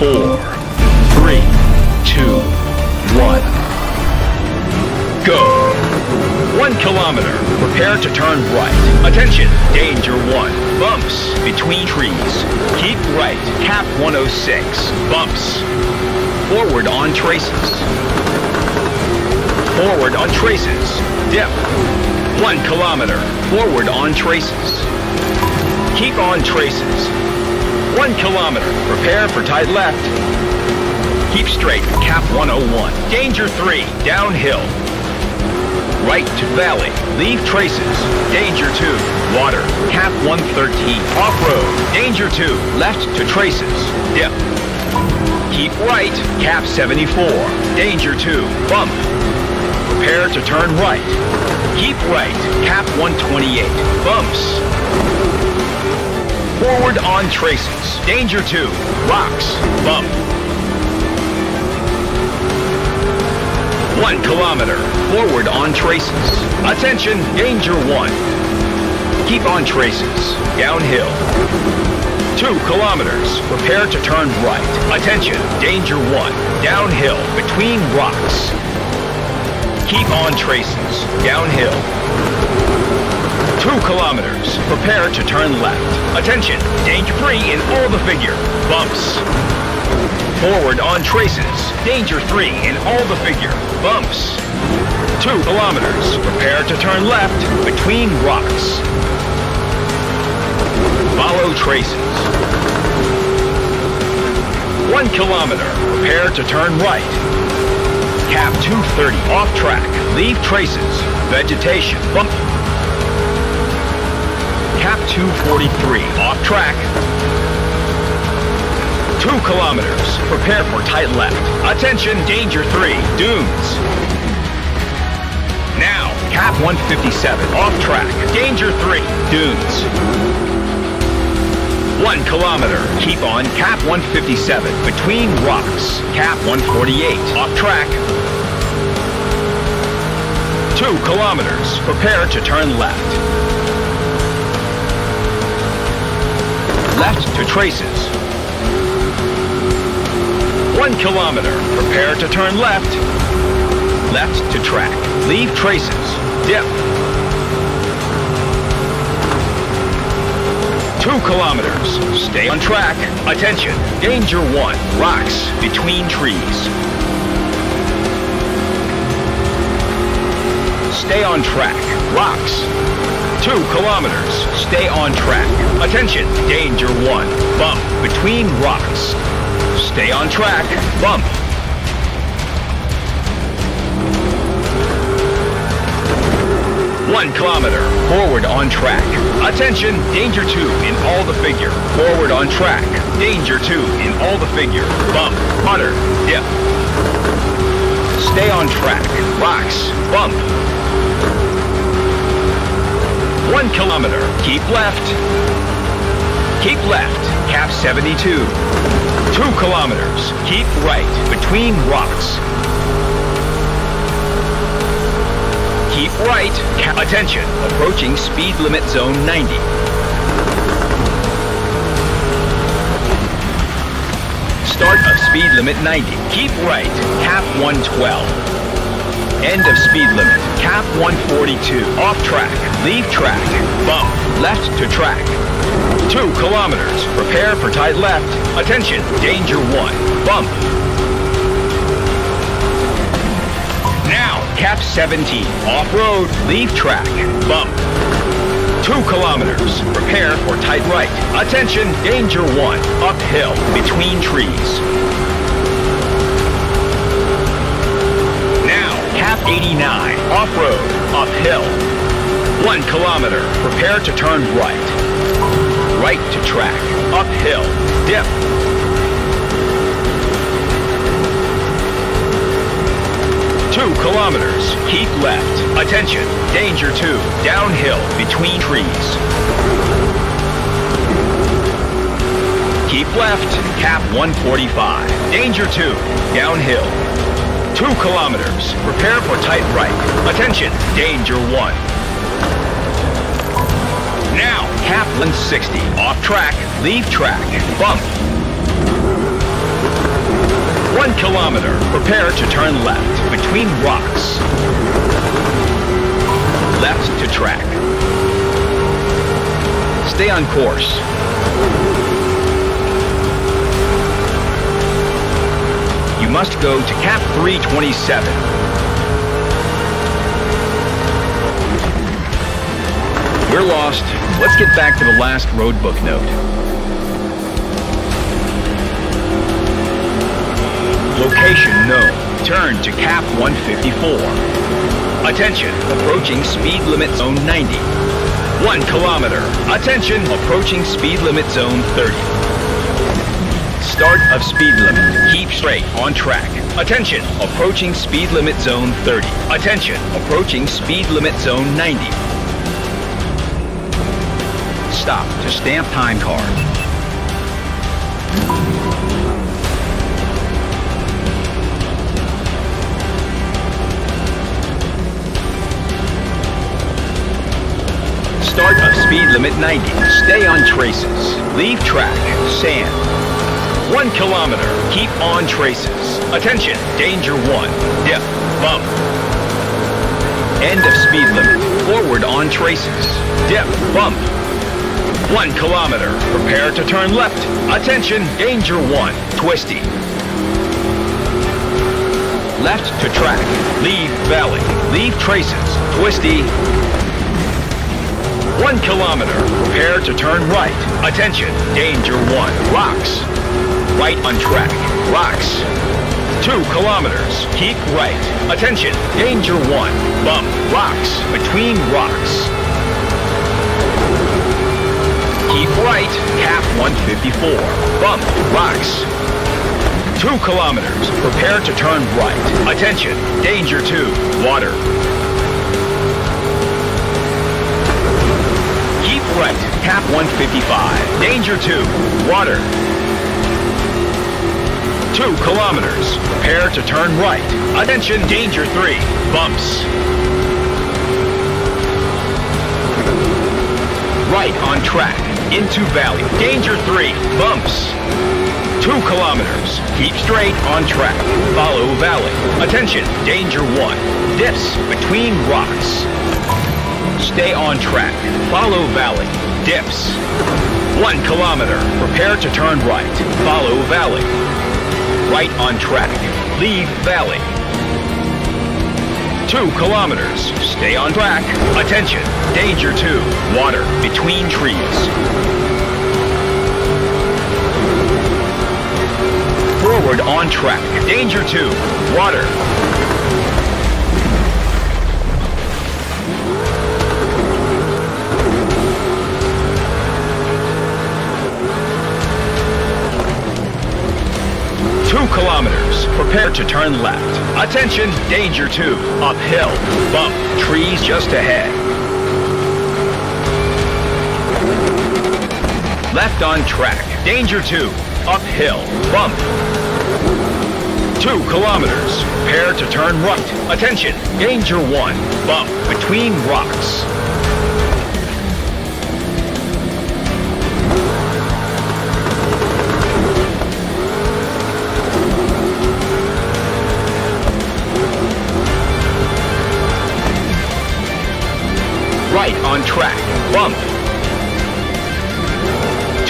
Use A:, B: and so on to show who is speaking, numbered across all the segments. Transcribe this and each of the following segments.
A: four, three, two, one. Go. One kilometer. Prepare to turn right. Attention. Danger one. Bumps between trees. Keep right. Cap 106. Bumps. Forward on traces. Forward on traces. Dip. One kilometer. Forward on traces. Keep on traces. One kilometer. Prepare for tight left. Keep straight. Cap 101. Danger 3. Downhill. Right to valley. Leave traces. Danger 2. Water. Cap 113. Off-road. Danger 2. Left to traces. Dip. Keep right. Cap 74. Danger 2. Bump. Prepare to turn right. Keep right. Cap 128. Bumps. Forward on traces. Danger 2. Rocks. Bump. One kilometer. Forward on traces. Attention, danger one. Keep on traces. Downhill. Two kilometers. Prepare to turn right. Attention, danger one. Downhill, between rocks. Keep on traces. Downhill. Two kilometers. Prepare to turn left. Attention, danger free in all the figure. Bumps. Forward on traces. Danger 3 in all the figure. Bumps. 2 kilometers. Prepare to turn left between rocks. Follow traces. 1 kilometer. Prepare to turn right. Cap 230. Off track. Leave traces. Vegetation. Bump. Cap 243. Off track. Two kilometers. Prepare for tight left. Attention, danger three. Dunes. Now, cap 157. Off track. Danger three. Dunes. One kilometer. Keep on cap 157. Between rocks. Cap 148. Off track. Two kilometers. Prepare to turn left. Left to traces. One kilometer. Prepare to turn left. Left to track. Leave traces. Dip. Two kilometers. Stay on track. Attention. Danger one. Rocks between trees. Stay on track. Rocks. Two kilometers. Stay on track. Attention. Danger one. Bump between rocks. Stay on track. Bump. One kilometer. Forward on track. Attention. Danger two in all the figure. Forward on track. Danger two in all the figure. Bump. Hunter. Dip. Stay on track. Rocks. Bump. One kilometer. Keep left. Keep left. Cap 72. Two kilometers. Keep right. Between rocks. Keep right. Cap Attention. Approaching speed limit zone 90. Start of speed limit 90. Keep right. Cap 112. End of speed limit. Cap 142. Off track. Leave track. Bump. Left to track. Two kilometers. Prepare for tight left. Attention. Danger one. Bump. Now, cap 17. Off-road. Leave track. Bump. Two kilometers. Prepare for tight right. Attention. Danger one. Uphill. Between trees. Off-road. Uphill. One kilometer. Prepare to turn right. Right to track. Uphill. Dip. Two kilometers. Keep left. Attention. Danger two. Downhill. Between trees. Keep left. Cap 145. Danger two. Downhill. Two kilometers. Prepare for tight right. Attention. Danger one. Now, Kaplan 60. Off track. Leave track. Bump. One kilometer. Prepare to turn left between rocks. Left to track. Stay on course. Must go to cap 327. We're lost. Let's get back to the last road book note. Location known. Turn to cap 154. Attention, approaching speed limit zone 90. One kilometer. Attention, approaching speed limit zone 30. Start of speed limit. Keep straight on track. Attention, approaching speed limit zone 30. Attention, approaching speed limit zone 90. Stop to stamp time card. Start of speed limit 90. Stay on traces. Leave track. Sand. One kilometer. Keep on traces. Attention. Danger one. Dip. Bump. End of speed limit. Forward on traces. Dip. Bump. One kilometer. Prepare to turn left. Attention. Danger one. Twisty. Left to track. Leave valley. Leave traces. Twisty. One kilometer. Prepare to turn right. Attention. Danger one. Rocks. Right on track. Rocks. Two kilometers. Keep right. Attention. Danger one. Bump. Rocks. Between rocks. Keep right. Cap 154. Bump. Rocks. Two kilometers. Prepare to turn right. Attention. Danger two. Water. Keep right. Cap 155. Danger 2. Water. 2 kilometers. Prepare to turn right. Attention, Danger 3. Bumps. Right on track. Into valley. Danger 3. Bumps. 2 kilometers. Keep straight on track. Follow valley. Attention, Danger 1. Dips between rocks. Stay on track. Follow valley. Dips. One kilometer. Prepare to turn right. Follow valley. Right on track. Leave valley. Two kilometers. Stay on track. Attention. Danger two. Water between trees. Forward on track. Danger two. Water. Prepare to turn left. Attention, danger two. Uphill. Bump. Trees just ahead. Left on track. Danger two. Uphill. Bump. Two kilometers. Prepare to turn right. Attention, danger one. Bump. Between rocks.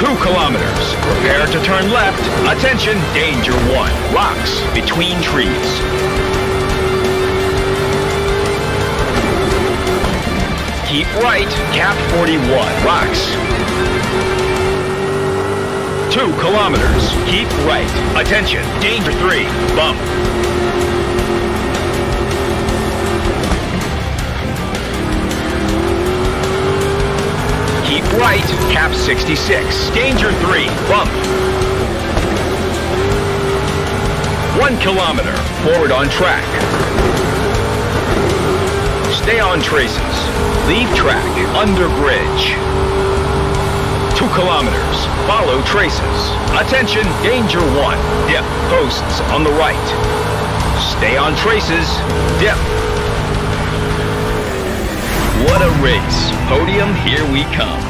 A: Two kilometers. Prepare to turn left. Attention, danger one. Rocks between trees. Keep right. Cap 41. Rocks. Two kilometers. Keep right. Attention, danger three. Bump. Cap 66. Danger 3, bump. One kilometer, forward on track. Stay on traces. Leave track, under bridge. Two kilometers, follow traces. Attention, danger 1, dip, posts on the right. Stay on traces, dip. What a race. Podium, here we come.